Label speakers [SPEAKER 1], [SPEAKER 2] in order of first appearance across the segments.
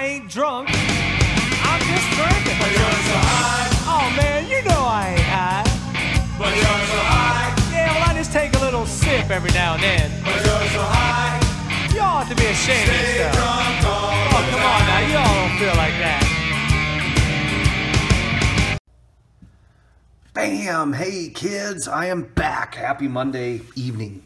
[SPEAKER 1] I ain't drunk. I'm just drinking.
[SPEAKER 2] But you're so high,
[SPEAKER 1] Oh man, you know I ain't high.
[SPEAKER 2] but you're so high,
[SPEAKER 1] Yeah, well I just take a little sip every now and then.
[SPEAKER 2] but you're so high.
[SPEAKER 1] You ought to be ashamed of yourself.
[SPEAKER 2] drunk all
[SPEAKER 1] Oh,
[SPEAKER 2] the
[SPEAKER 1] come on now, you all don't feel like that.
[SPEAKER 3] Bam! Hey kids, I am back. Happy Monday evening.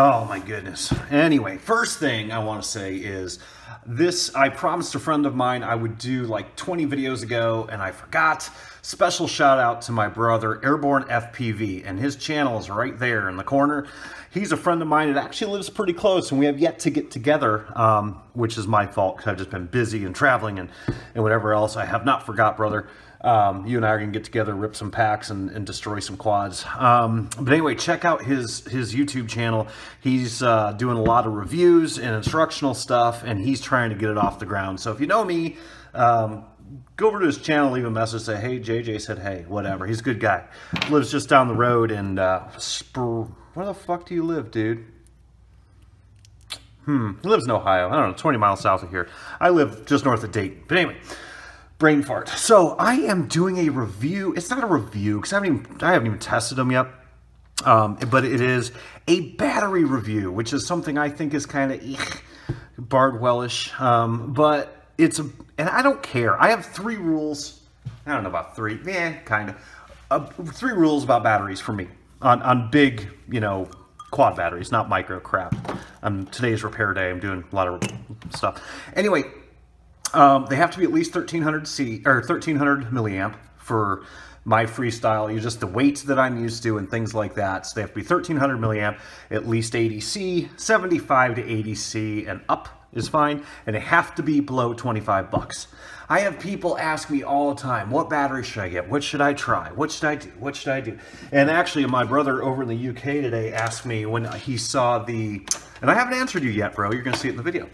[SPEAKER 3] Oh my goodness. Anyway, first thing I want to say is this I promised a friend of mine I would do like 20 videos ago and I forgot. Special shout out to my brother Airborne FPV and his channel is right there in the corner. He's a friend of mine that actually lives pretty close and we have yet to get together, um, which is my fault because I've just been busy and traveling and, and whatever else. I have not forgot, brother. Um, you and I are gonna get together, rip some packs, and, and destroy some quads. Um, but anyway, check out his his YouTube channel. He's uh, doing a lot of reviews and instructional stuff, and he's trying to get it off the ground. So if you know me, um, go over to his channel, leave a message, say, "Hey, JJ said, hey, whatever." He's a good guy. Lives just down the road, and uh, where the fuck do you live, dude? Hmm, he lives in Ohio. I don't know, 20 miles south of here. I live just north of Dayton. But anyway, brain fart. So I am doing a review. It's not a review because I haven't even I haven't even tested them yet. Um, but it is a battery review, which is something I think is kind of Bardwellish. Um, but it's a, and I don't care. I have three rules. I don't know about three. Yeah, kind of. Uh, three rules about batteries for me on on big, you know, quad batteries, not micro crap. Um, today's repair day. I'm doing a lot of stuff. Anyway, um, they have to be at least 1300 C or 1300 milliamp for my freestyle. You just the weights that I'm used to and things like that. So they have to be 1300 milliamp, at least 80 C, 75 to 80 C, and up is fine. And they have to be below 25 bucks. I have people ask me all the time, what battery should I get? What should I try? What should I do? What should I do? And actually, my brother over in the UK today asked me when he saw the, and I haven't answered you yet, bro. You're going to see it in the video.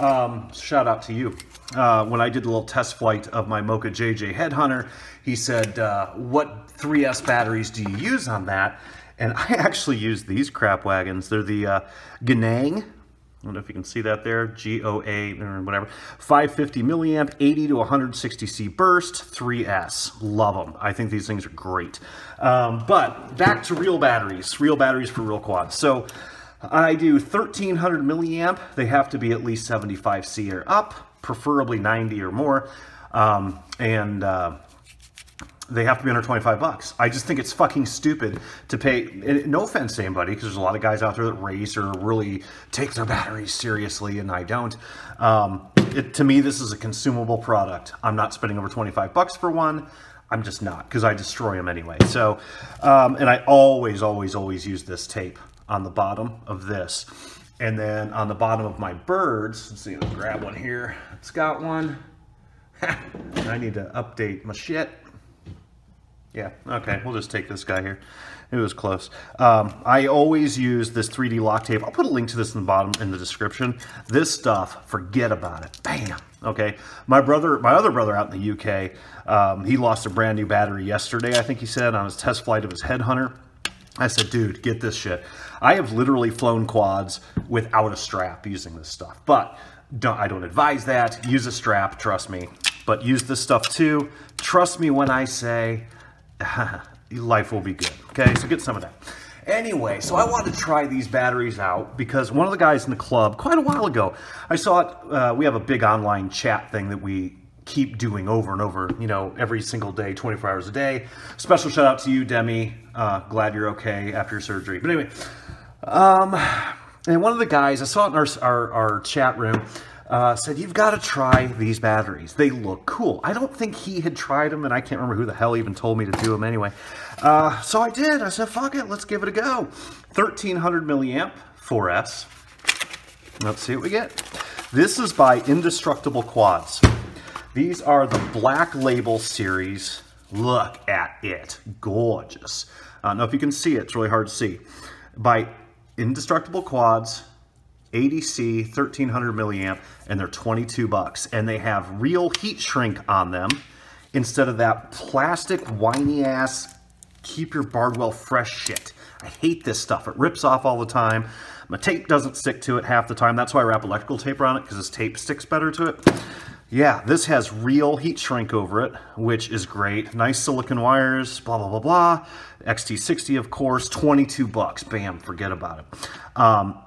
[SPEAKER 3] Um, shout out to you. Uh, when I did a little test flight of my Mocha JJ Headhunter, he said, uh, what 3S batteries do you use on that? And I actually use these crap wagons. They're the uh, Gaoneng I don't know if you can see that there, GOA or whatever. 550 milliamp, 80 to 160 C burst, 3S. Love them. I think these things are great. Um, but back to real batteries, real batteries for real quads. So I do 1300 milliamp. They have to be at least 75 C or up, preferably 90 or more. Um, and uh, they have to be under 25 bucks. I just think it's fucking stupid to pay, no offense to anybody, because there's a lot of guys out there that race or really take their batteries seriously, and I don't. Um, it, to me, this is a consumable product. I'm not spending over 25 bucks for one. I'm just not, because I destroy them anyway. So, um, and I always, always, always use this tape on the bottom of this. And then on the bottom of my birds, let's see, let's grab one here. It's got one. I need to update my shit. Yeah, okay, we'll just take this guy here. It was close. Um, I always use this 3D lock tape. I'll put a link to this in the bottom in the description. This stuff, forget about it. Bam. Okay. My brother, my other brother out in the UK, um, he lost a brand new battery yesterday, I think he said, on his test flight of his Headhunter. I said, dude, get this shit. I have literally flown quads without a strap using this stuff, but don't, I don't advise that. Use a strap, trust me. But use this stuff too. Trust me when I say life will be good. Okay, so get some of that. Anyway, so I wanted to try these batteries out because one of the guys in the club, quite a while ago, I saw it. Uh, we have a big online chat thing that we keep doing over and over, you know, every single day, 24 hours a day. Special shout out to you, Demi. Uh, glad you're okay after your surgery. But anyway, um, and one of the guys, I saw it in our, our, our chat room, uh, said, you've got to try these batteries. They look cool. I don't think he had tried them, and I can't remember who the hell even told me to do them anyway. Uh, so I did. I said, fuck it, let's give it a go. 1300 milliamp 4S. Let's see what we get. This is by Indestructible Quads. These are the Black Label series. Look at it. Gorgeous. Uh, I don't know if you can see it. It's really hard to see. By Indestructible Quads, 80C, 1300 milliamp, and they're 22 bucks. And they have real heat shrink on them instead of that plastic whiny ass keep your Bardwell fresh shit. I hate this stuff. It rips off all the time. My tape doesn't stick to it half the time. That's why I wrap electrical tape around it because this tape sticks better to it. Yeah, this has real heat shrink over it, which is great. Nice silicon wires, blah, blah, blah, blah. XT60, of course, 22 bucks. Bam, forget about it. Um,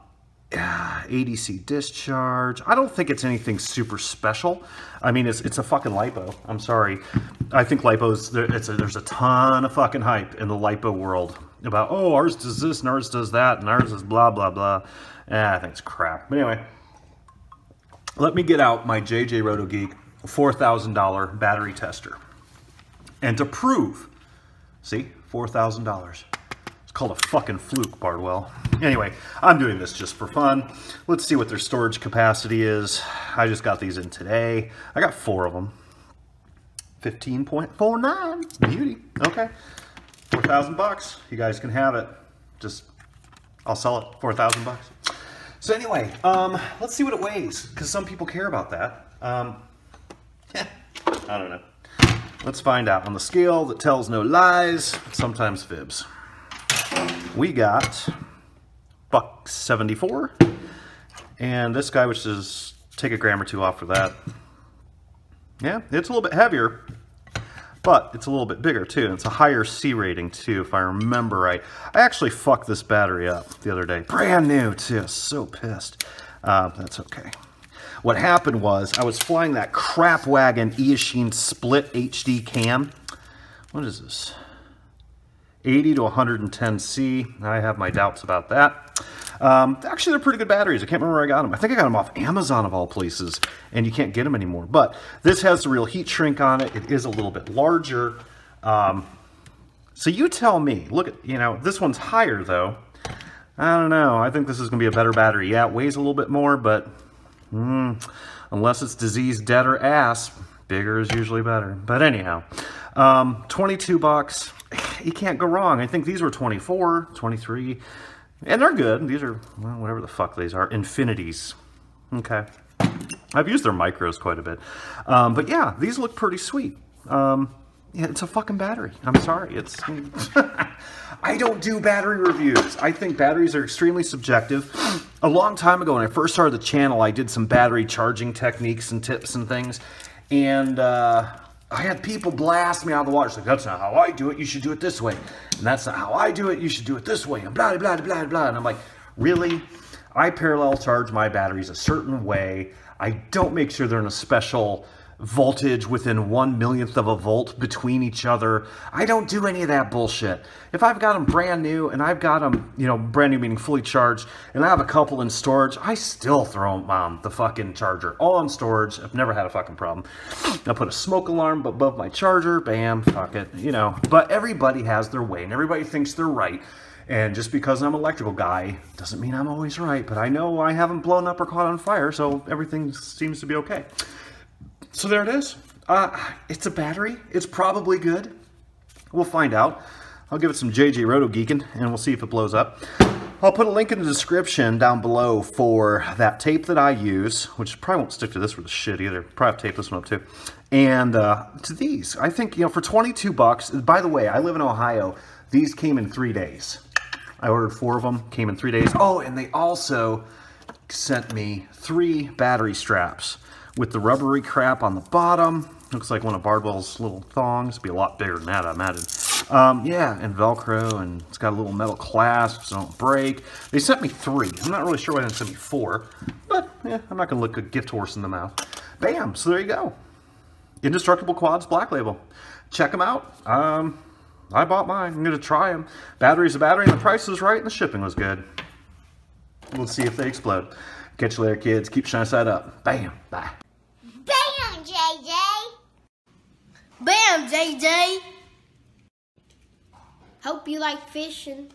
[SPEAKER 3] 80C discharge. I don't think it's anything super special. I mean, it's it's a fucking lipo. I'm sorry. I think lipos. There, a, there's a ton of fucking hype in the lipo world about oh ours does this and ours does that and ours is blah blah blah. Eh, I think it's crap. But anyway, let me get out my JJ Roto Geek four thousand dollar battery tester, and to prove, see four thousand dollars It's called a fucking fluke, Bardwell. Anyway, I'm doing this just for fun. Let's see what their storage capacity is. I just got these in today. I got four of them. 15.49. Beauty. Okay. 4,000 bucks. You guys can have it. Just, I'll sell it. 4,000 bucks. So anyway, um, let's see what it weighs, because some people care about that. Um, yeah, I don't know. Let's find out. On the scale that tells no lies, sometimes fibs we got buck 74 and this guy which is take a gram or two off for that yeah it's a little bit heavier but it's a little bit bigger too and it's a higher C rating too if I remember right. I actually fucked this battery up the other day. Brand new too. So pissed. Uh, that's okay. What happened was I was flying that crap wagon Eachine split HD cam. What is this? 80 to 110C. I have my doubts about that. Um, actually, they're pretty good batteries. I can't remember where I got them. I think I got them off Amazon of all places, and you can't get them anymore. But this has the real heat shrink on it. It is a little bit larger. Um, so you tell me. Look at, you know, this one's higher though. I don't know. I think this is going to be a better battery. Yeah, it weighs a little bit more, but mm, unless it's disease, dead, or ass, bigger is usually better. But anyhow, um, 22 bucks you can't go wrong. I think these were 24, 23, and they're good. These are, well, whatever the fuck these are, infinities. Okay. I've used their micros quite a bit. Um, but yeah, these look pretty sweet. Um, yeah, it's a fucking battery. I'm sorry. It's I don't do battery reviews. I think batteries are extremely subjective. A long time ago when I first started the channel, I did some battery charging techniques and tips and things. And uh, I had people blast me out of the water. It's like, that's not how I do it. You should do it this way. And that's not how I do it. You should do it this way. And blah, blah, blah, blah. And I'm like, really? I parallel charge my batteries a certain way. I don't make sure they're in a special voltage within one millionth of a volt between each other. I don't do any of that bullshit. If I've got them brand new and I've got them, you know, brand new meaning fully charged, and I have a couple in storage, I still throw them um, the fucking charger all in storage. I've never had a fucking problem. I put a smoke alarm above my charger, bam, fuck it, you know. But everybody has their way and everybody thinks they're right. And just because I'm an electrical guy doesn't mean I'm always right, but I know I haven't blown up or caught on fire, so everything seems to be okay. So there it is. Uh, it's a battery. It's probably good. We'll find out. I'll give it some JJ Roto Geeking and we'll see if it blows up. I'll put a link in the description down below for that tape that I use, which probably won't stick to this for the shit either. Probably have to tape this one up too. And uh, to these, I think, you know, for 22 bucks, by the way, I live in Ohio. These came in three days. I ordered four of them, came in three days. Oh, and they also sent me three battery straps with the rubbery crap on the bottom. Looks like one of Bardwell's little thongs. It'd be a lot bigger than that, I imagine. Um, yeah, and Velcro, and it's got a little metal clasp so don't break. They sent me three. I'm not really sure why they sent me four, but yeah, I'm not going to look a gift horse in the mouth. Bam! So there you go. Indestructible Quads Black Label. Check them out. Um, I bought mine. I'm going to try them. Battery's a battery, and the price was right, and the shipping was good. We'll see if they explode. Catch you later, kids. Keep shining side up. Bam. Bye.
[SPEAKER 4] JJ. Bam, JJ. Hope you like fishing.